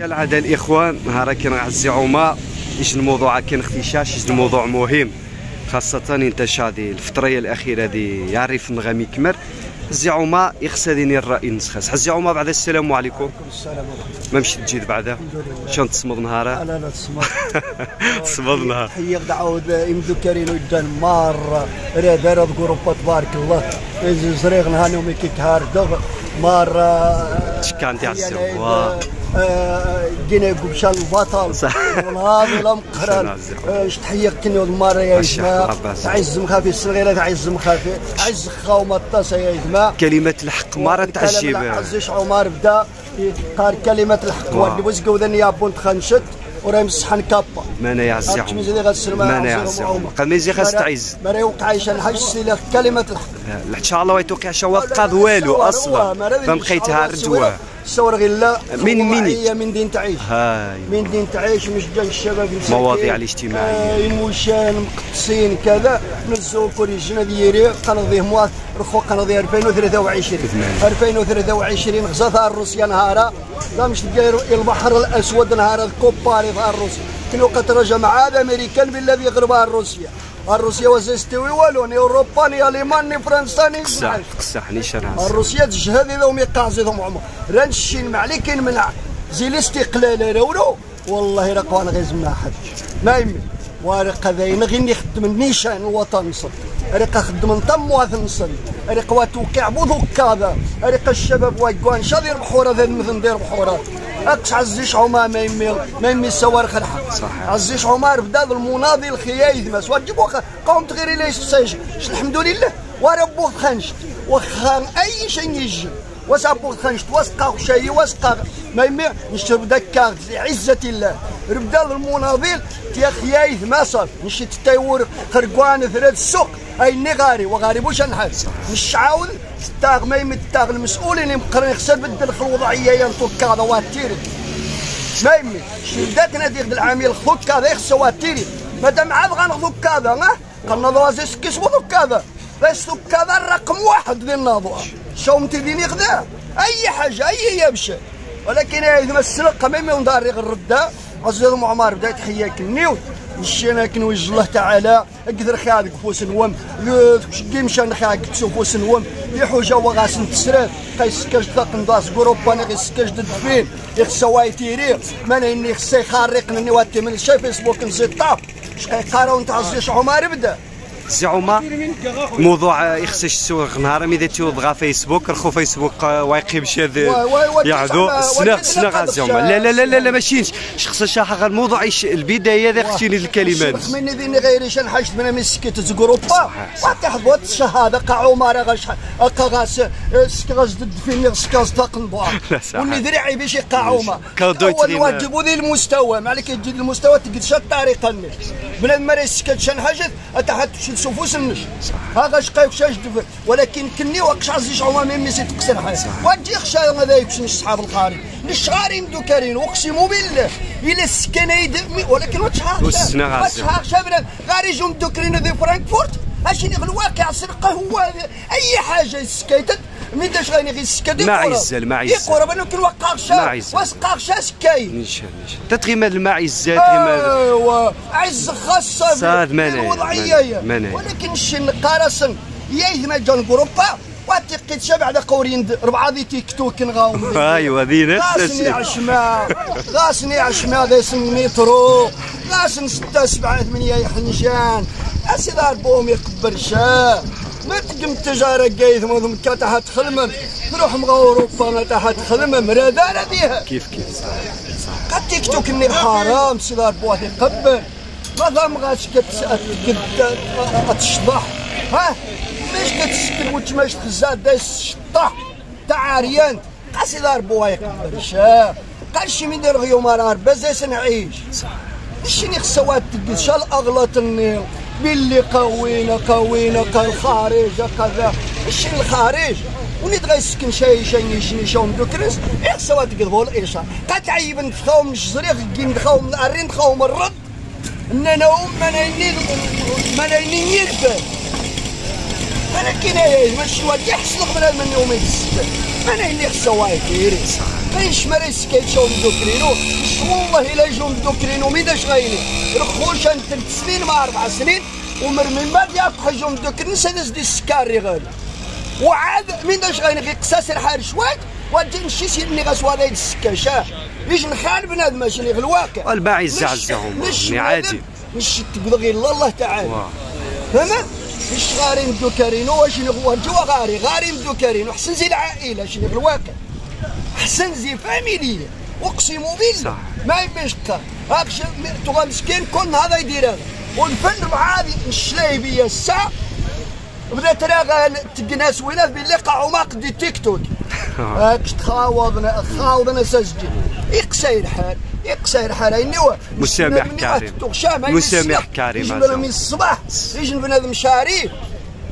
كالعادة الإخوان نهار كاين عزي عمر إيش الموضوع كاين اختشاش إيش الموضوع مهم. خاصة انت شادي الفترية الأخيرة دي يعرف نغمي كمر. زي عمر يخسدني الرأي نسخس. حزي عمر بعد السلام عليكم. السلام ما مشيت تجيد بعدا. شلون تصمد نهارا؟ لا لا تصمد. تصمد نهار. حيق دعوة إمدو كارينو يدان مار. ريد ريد غروبا تبارك الله. زريغ نهاني وميكي كهار دغ مار شكان دي عزي يعني جينا قبشان البطل صح. والهاضي لا مقران عزي عمر. اش تحيق كني المارة يا جماعة. تعز مخافي الصغيرة تعز مخافي. عز خاومة الطاسة يا جماعة كلمة الحق مرة تعجب. عزيز عمر بدا. قال كلمة الحق. واه. ودي وزقو ذني يا بونت خنشت وراه مسحن كابا. ما أنا يا عزي عمر. ما أنا يا عزي عمر. قال ميزي خاص تعز ما راه يوقع شان حاجة سيلا كلمة الحق. إن شاء الله ويتوقع شواف قاد والو أصلا. فمقيتها ردوه الصور غير لا من مين؟ هي من دين تعيش. هاي. من دين تعيش مش جاي الشباب المساكين. مواضيع الاجتماعية. آه، الموشان مقدسين كذا. نزلوا كوريجنا ديالي قناضيه مواد رخو قناضيه 2023 2023 غزاتها روسيا نهارا. لا مش البحر الأسود نهار الكوباري ظهر روسيا. كانوا قد مع هذا أمريكان بالذي يغربها روسيا. الروسيا وزيستوي والو ني أوروبا ني المان ني فرنسا ني قصح قصح نيشان عزي الروسيا تجهد اذا هم يقاعزهم عمر. رانشين مع عليك منع. زي الاستقلال رورو والله راه قوانا غير زمنا حد ما يمي وارق هذا غير يخدم النيشان الوطن نصر. ريق خدم نطم واث نصر. ريق واتوقع بوذو كذا. ريق الشباب واقوان شادي بحورة ذا مثل دير بحورة اكش عزيش عمر ما يمي ما يمي السوارخ الحق صحيح. عزيش عمر بدا المناضل الخيايد ما وجبوا قوم تغيري ليش ساج الحمد لله. وربو خنشت. وخان أي شيء يجي. وسابو خنشت؟ وسقا شيء؟ وسقا ما يمي نشرب دكا عزة الله. ربدا المناضل تيا خيايد ما صار. نشي تتاور خرقوان ثلاث السوق. أي نغاري وغاري بوش مش عاود تاغ ما يمي تاغ المسؤولين مقرن خسر بدل الوضعية ينطو كذا واتيري. ما يمي شداتنا ديك العامل خوك كذا يخسوا تيري مادام عاد غناخذو كذا ها؟ زي سكيس وذو كذا بس كذا الرقم واحد الناضو شو متدين يخدا أي حاجة أي يمشي ولكن اذا ما السلق ما ندار غير الردة. عزيز معمر بدا تحياك النيوت مشينا كنوج الله تعالى. أقدر خالق فوس نوم كي مشى نخاك تسوفوس نوم في حوجة وغاس تسرات قيس كاج تاقن داس جروب أنا غيس كاج دفين. يخسا واي تيري. ما اني خسا يخارقني ني واتي من شي فيسبوك نزيد طاب. شقي نتاع عزيز عمر بدا عمر موضوع يخصش السوق نهار مي ديتو بغا فيسبوك رخو فيسبوك وايقي بشاد السنة واي- غازي عمر لا لا لا لا لا ماشي شخص شاحة غير الموضوع البداية ذا خشيني الكلمات. مني ذيني غيري شن حاجت من صحيح، صحيح. وتحضوت الشهادة قا عمر غاش قا غاس سكاز ضد فيني سكاز صحيح. وني ذريعي باش يقا عمر. هو. الواجب وذي المستوى. ما عليك تجي المستوى تقد شا الطريقة بلا ما يسكت شن حاجة اتحت تمشي تشوفوس النش ها غاش قايك شاش دف ولكن كني وقش عزيز عمر من ميسي تقصر حاجة واجي خشى هذا يكشن صحاب القاري. نش غاري مدو كارين اقسم بالله إلى السكنه يدمي ولكن وتشهر والسنة غازي. وتشهر شابنا غاري جون دوكرين ذي فرانكفورت. اشيني غير الواقع سرقة هو أي حاجة سكيتت ميداش غاني غير سكا ما عزل، ما عزل. يقرا بانه كل وقع ما شا عزل. وسقا شا سكاين نيشان نيشان تتغيما المعزات غيما أيوا عز خاصة صاد منايا، منايا،. ولكن الشن قارسن يا ما جون جروبا واتقيت شبع على قورين ربعة ذي تيك توك نغاوم. ايوا ذي نفس غاسني عشما غاسني عشما ذا اسم مترو. غاسن ستة سبعة ثمانية يحنشان أسي ضربوهم يكبر شا. ما تقم تجارة قايد مضم تحت خدمة تروح مغا أوروبا تحت خدمة مرادة بيها كيف كيف؟ صح قد تيك توك إني حرام سي ضربوه يقبل ما ضام غاش كت تشطح ها؟ ليش كتسكن وانت ماش تخزاد دايس الشطح تاع عريان قاسي ضربوه يقبل شا. قال شي من دير غيوم راه بزاس نعيش شني خصوات تقل شا الأغلاط النيل. باللي قوينا قوينا قال الخارج كذا الشي الخارج؟ ونيت غيسكن شي شي شي شوم دوكريس إيه خصوات تقلبوا الاشاره قد تعيب نتخاوم الشزريغ كي نتخاوم الأرين نتخاوم الرد. اننا هم مناينين مناينين يربان أنا كاين ماشي واحد يحصل من من يومين السبت. أنا اللي مانيش مري سكيت شو مدوكرينو والله الا جو مدوكرينو ميداش غايني رخوش أنت ثلاث سنين مع أربع سنين ومرمي ما ديال جو مدوكرين سادس دي السكاري غالي وعاد ميداش غايني في قصاص الحال شوية وانت نشي سيدني غاسوا هذا السكاشة يجي نخال بنادم ماشي في الواقع الباعي الزعزعهم مش عادي. مش تقول غير الله تعالى. فهمت؟ مش غاري مدو كارينو شنو هو؟ جوا غاري غاري مدو كارينو حسن زي العائلة شنو في الواقع؟ حسن زي فاميليا اقسم بالله ما يبيش هاك تو مسكين كل هذا يدير هذا. والفن هذه الشلايبيه الساعة. بدات راه تقناس وين باللي قاعوا ما قد تيك توك. هاك تخاوضنا خاوضنا سجل يقسى الحال. يقسى الحال اني مسامح كريم. مسامح كريم يجي من الصباح يجي بنادم شاري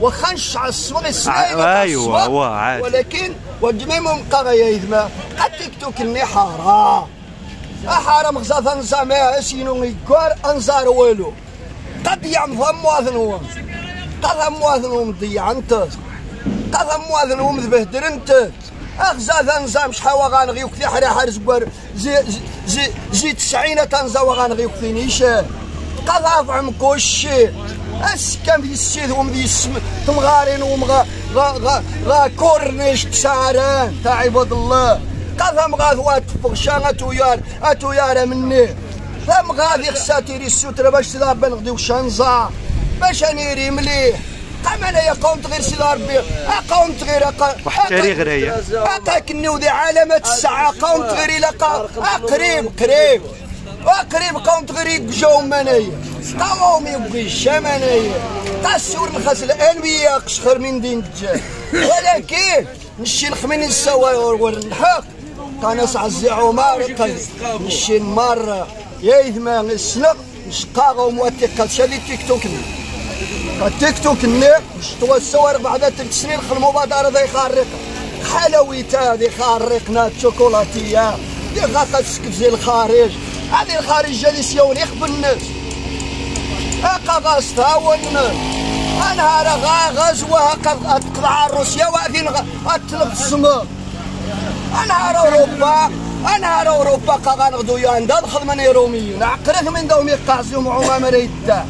واخا نشعل الصبغ السنين ايوا هو عادي. ولكن وجميع مقاغا يذما التيك توك اني حارة. حارة مغزاة نزامي أسينو يقار أنزار والو قد يعمفهم مواثن قد مواثن ضيع انت قد مواثن ومذبهدر انت اغزا ذا شحال غانغي وكثي حري حارس بوار زي زي زي تسعين تنزا وغانغي وكثي نيشان قضاف عمكوش اس كان في السيد وم ذي السم تمغارين ومغا غا غا غا كورنيش تساران تاع عباد الله. قضا مغاث فغشان اتويار اتويار مني. ثم غادي خساتيري السوترة باش تذهب نغدي وشنزا باش أنيري مليح. قام أنا يا قوم غير سيدي ربي قوم غير واحد التاريخ هي عطاك النوذي علامات الساعة. قوم غير إلى قريب قريب. قريب قوم غير جاو منايا قوم يبغي الشمانية قاسور نخاس الانبياء قشخر من دين الدجال ولكن نشي نخمين نسوى ونحق قناص عزي عمر نشي مرة يا إذما السنق نشقاغ وموثقة شادي تيك توك التيك توك شتوا الصور بعد ثلاث سنين المبادرة ذي خارق. حلويتا ذي خارقنا شوكولاتية. ذي غاقة تسكت زي الخارج. هذه الخارج جالس يوني يخبر الناس هكا غاستها والناس أنا غا غزوة هكا تقطع روسيا وأذين أتلف السماء أنا أوروبا. أنا أوروبا. غنغدو ياندا دخل من روميين عقرك من دوم يقاسيهم عمام ريتا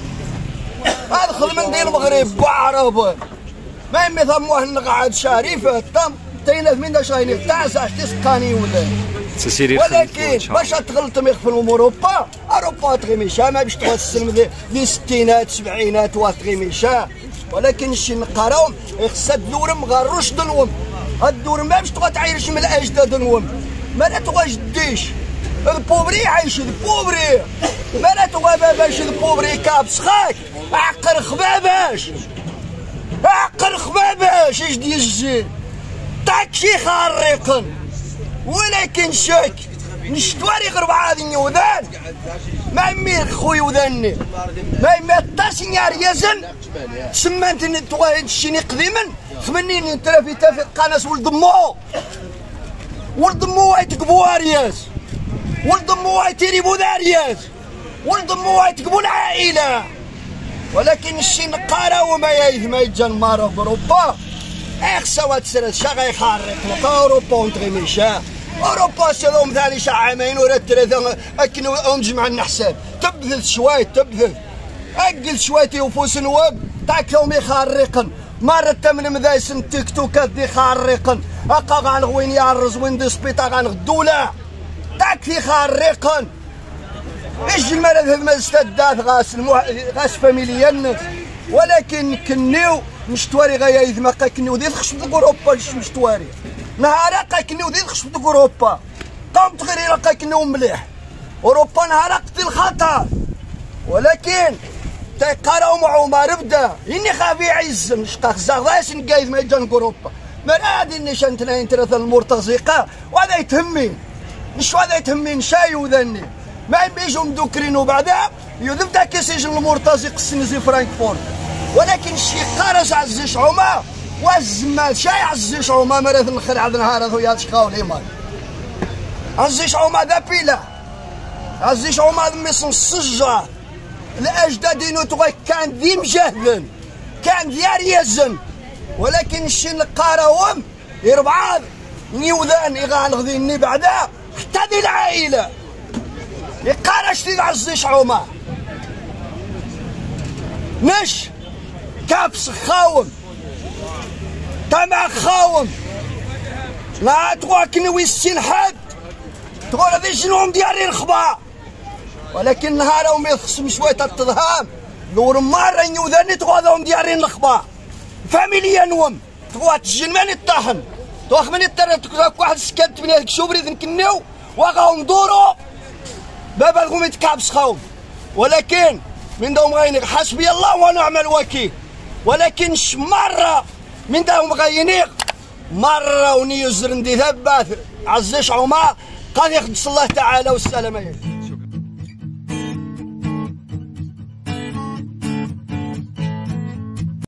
أدخل من دين المغرب بعرب ما يمي ثموه نقعد شريفة تم تينا من شايني تعسى تسقاني ولا ولكن باش تغلط ميخفل أوروبا اوروبا تغيميشا ما باش تغسل ذي ستينات سبعينات واتغيميشا ولكن شي نقراهم خصها تدورم غير رشد الوم الدور ما باش تبغى تعيش من الأجداد نوم ما لا تبغى جديش. البوبري عايش البوبري. ما لا تبغى باباش البوبري كابس. خاك عقر خباباش. عقر خباباش. اش دي الزين تاكشي خارقا ولكن شك نشتواري غير بعض يوذان ما يمي خوي وذني ما يمي الطاسي يزن. سمانت نتوالد الشيني قديما. ثمانين تلافي تافي قناص ولد مو. ولد مو ارياس ولد مو يتيري بوذارياس ولد مو يتقبو العائله ولكن الشي نقارا وما يايث ما يجان مارا اوروبا اخسا واتسرد شغا يخارق. أوروبا ونتغيميشا أوروبا سلوم ثاني شا عامين ورا ثلاثة اكنو انجمع النحساب. تبذل شوي تبذل أقل شوي تيوفوس نواب تاكلهم يخرقن مرة تمن مذايسن تيك توكات دي خارقن اقا غانغوين يعرز وين دي سبيطا غانغدولا تاكي خارقن إيش المرض هذا ما استدات غاس المح... غاس فاميليا ولكن كنيو مشتواري غايا إذا ما كنيو خش في أوروبا مشتواري؟ نهار كنيو خش في أوروبا. قام تغيري رقا كنيو مليح أوروبا نهار قتل الخطر ولكن تيقراو مع عمر بدا إني خافي عز نشقاق زغاش نقايد ما يجان أوروبا. ما هادي نيشان تنين ثلاثة المرتزقة. وهذا يتهمين مش هذا يتهمين شاي وذني. ما يجوا مدوكرينو بعدها يذب تاع كيسيجن المرتزق السنزي فرانكفورت. ولكن الشي قارس عزي شعومة والزمال شاي عزي شعومة مرات نخر عاد نهار هذو يا شقاو الإيمان. عزي شعومة ذا بيلا. عزي شعومة ذا ميسن السجار الأجداد نوتغي كان ذي مجهدن كان ذي ريزن ولكن الشن قاراهم يربعان نيوذان يغان غذيني بعدا. ذي العائلة. يقارش تي عزيش عمر. نش كابس خاوم. تمع خاوم. لا تقول كنوي السين حد. تقول هذي شنو ديالي الخبا ولكن نهارهم يخصم شوية التضهام دور مرة يوذني تقول هذا ديالي الخبا فاميليا نوم تقول تجن من الطحن توخ من التر واحد سكت من هذيك شوبري ذنكنيو وغاهم دورو بابا لهم يتكعبس خاوم ولكن من دوم غينك حسبي الله ونعم الوكيل. ولكن مرة من دوم غينيق مرة ونيوزر ندي ثبات عزيش عمر قد يخدس الله تعالى والسلامة